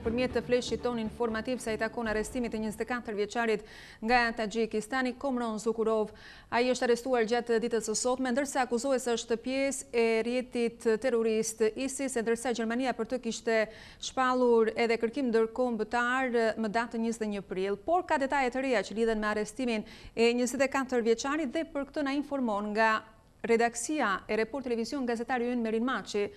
Nëpërmjet të fleshit tonë informativ sa i takon arrestimit të njëzet e katër vjeçarit nga Taxhikistani, Komron Zukurov. Ai është arrestuar gjatë ditës së sotme, ndërsa akuzohet se është pjesë e rrjetit terrorist ISIS, e ndërsa Gjermania për të kishte shpallur edhe kërkim ndërkombëtar më datë njëzet e një prill. Por ka detaje të reja që lidhen me arrestimin e njëzet e katër vjeçarit dhe për këtë na informon nga Redaksia e Report Television gazetari ynë Merin Maçi.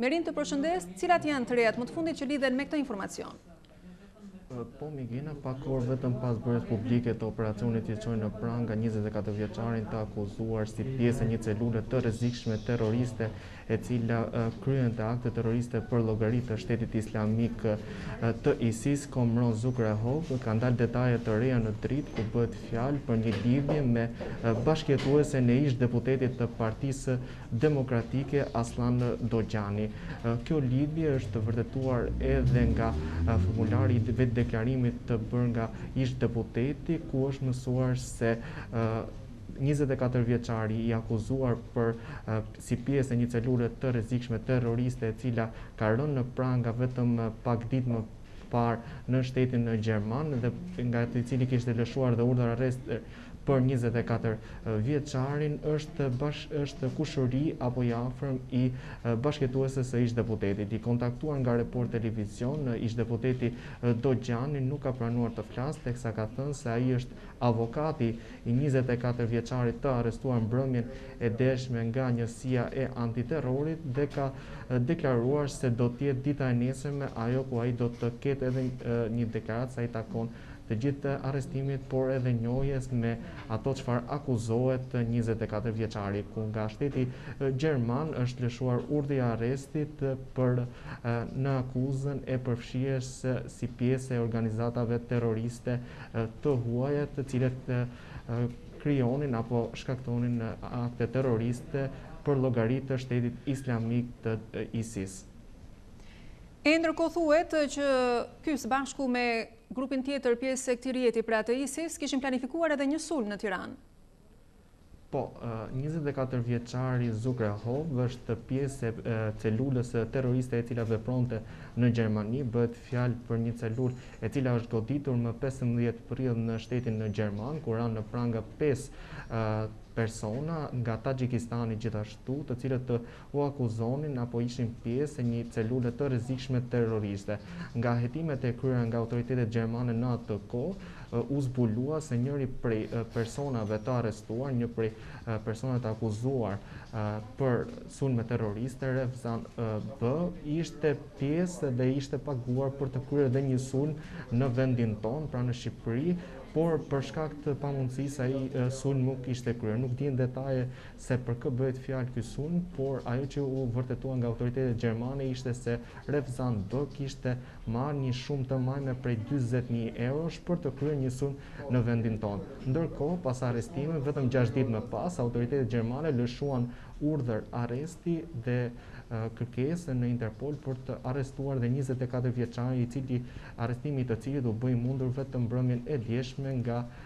Merin të përshëndes, cilat janë të rejat më të fundit që lidhen me këtë informacion? Po Migena, pak orë vetëm pas bërjes publike të operacionit që çoi në pranga 24 vjeçarin të akuzuar si pjesë e një celule të rrezikshme terroriste e cila kryente akte terroriste për llogari të shtetit islamik të ISIS, Komron Zukurov, kanë dalë detaje të reja në dritë ku bëhet fjalë për një lidhje me bashkëjetuesen e ish-deputetit të Partisë Demokratike, Aslan Dogjani. Kjo lidhje është vërtetuar edhe nga formulari i vetëdeklarimit të bërë nga ish-deputeti, ku është mësuar se njëzet e katër vjeçari i akuzuar për si pjesë e një celule të rrezikshme terroriste e cila ka rënë në pranga vetëm pak ditë më parë në shtetin gjerman dhe nga i cili kishte lëshuar dhe urdhër arrest për 24 vjeçarin është bash, është kushëri apo i afërm i bashkëjetueses së ish-deputetit. I kontaktuar nga Report Televizion, ish-deputeti Dogjani nuk ka pranuar të flasë, teksa ka thënë se ai është avokati i njëzet e katër vjeçarit të arrestuar mbrëmjen e djeshme nga Njësia e Antiterrorit dhe ka deklaruar se do të jetë dita e nesërme ajo ku ai do të ketë edhe një deklaratë sa i takon të gjithë arrestimit por edhe njohjes me ato çfarë akuzohet njëzet e katër vjeçari ku nga shteti gjerman është lëshuar urdhri i arrestit për në akuzën e përfshirjes si pjesë e organizatave terroriste të huaja të cilët kryenin apo shkaktonin akte terroriste për llogari të Shtetit Islamik të ISIS. E ndërkohë thuhet që ky së bashku me grupin tjetër pjesë e këtij rrjeti pra të ISIS kishin planifikuar edhe një sulm në Tiranë. Po, njëzet e katër vjeçari Zukurov është pjesë e celulës terroriste e cila vepronte në Gjermani. Bëhet fjalë për një celulë e cila është goditur më pesëmbëdhjetë prill në shtetin gjerman, ku ranë në pranga pesë persona nga Taxhikistani gjithashtu, të cilët u akuzonin apo ishin pjesë e një celule të rrezikshme terroriste. Nga hetimet e kryera nga autoritetet gjermane në atë kohë, u zbulua se njëri prej personave të arrestuar, një prej personave të akuzuar për sulme terroriste, Revzan B. ishte pjesë dhe ishte paguar për të kryer dhe një sulm në vendin tonë, pra në Shqipëri, por për shkak të pamundësisë ai sulm nuk ishte kryer. Nuk dihen detaje se për kë bëhet fjalë ky sulm, por ajo që u vërtetua nga autoritetet gjermane ishte se Revzan B. kishte marrë një shumë të majme prej dyzet mijë eurosh për të kryer një sulm në vendin tonë. Ndërkohë, pas arrestimit, vetëm gjashtë ditë më pas, autoritetet gjermane lëshuan urdhër arresti dhe kërkesë në Interpol për të arrestuar dhe njëzet e katër vjeçarin, i cili arrestimi i të cilit u bë i mundur vetëm mbrëmjen e djeshme nga